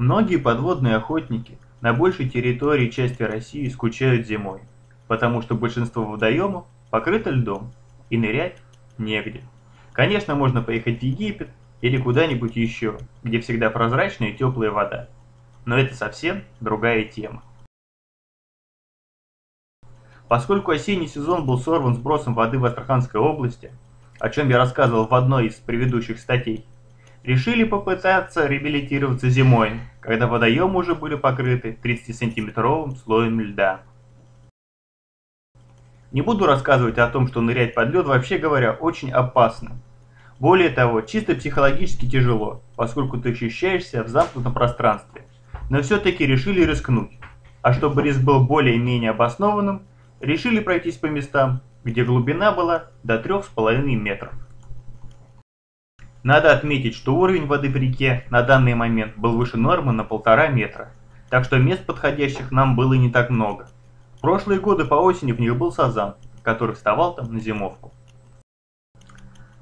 Многие подводные охотники на большей территории части России скучают зимой, потому что большинство водоемов покрыто льдом и нырять негде. Конечно, можно поехать в Египет или куда-нибудь еще, где всегда прозрачная и теплая вода. Но это совсем другая тема. Поскольку осенний сезон был сорван сбросом воды в Астраханской области, о чем я рассказывал в одной из предыдущих статей, решили попытаться реабилитироваться зимой, когда водоемы уже были покрыты 30-сантиметровым слоем льда. Не буду рассказывать о том, что нырять под лед вообще говоря очень опасно. Более того, чисто психологически тяжело, поскольку ты ощущаешься в замкнутом пространстве. Но все-таки решили рискнуть. А чтобы риск был более-менее обоснованным, решили пройтись по местам, где глубина была до 3,5 метров. Надо отметить, что уровень воды в реке на данный момент был выше нормы на полтора метра, так что мест подходящих нам было не так много. В прошлые годы по осени в них был сазан, который вставал там на зимовку.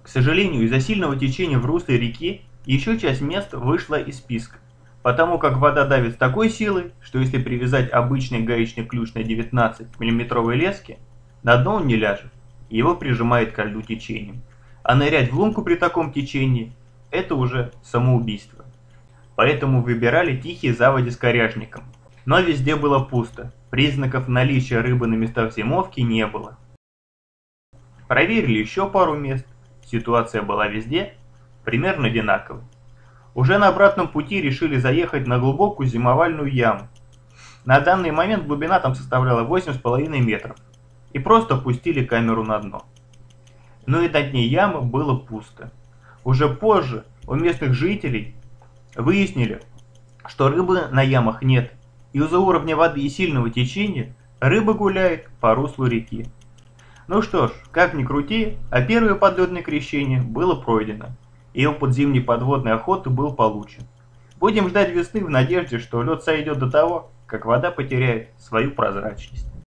К сожалению, из-за сильного течения в русле реки еще часть мест вышла из списка, потому как вода давит с такой силой, что если привязать обычный гаечный ключ на 19 миллиметровой леске, на дно он не ляжет, и его прижимает ко льду течением. А нырять в лунку при таком течении – это уже самоубийство. Поэтому выбирали тихие заводи с коряжником. Но везде было пусто, признаков наличия рыбы на местах зимовки не было. Проверили еще пару мест, ситуация была везде примерно одинаковой. Уже на обратном пути решили заехать на глубокую зимовальную яму. На данный момент глубина там составляла 8,5 метров. И просто пустили камеру на дно но и на дне ямы было пусто. Уже позже у местных жителей выяснили, что рыбы на ямах нет, и из-за уровня воды и сильного течения рыба гуляет по руслу реки. Ну что ж, как ни крути, а первое подледное крещение было пройдено, и опыт зимней подводной охоты был получен. Будем ждать весны в надежде, что лед сойдет до того, как вода потеряет свою прозрачность.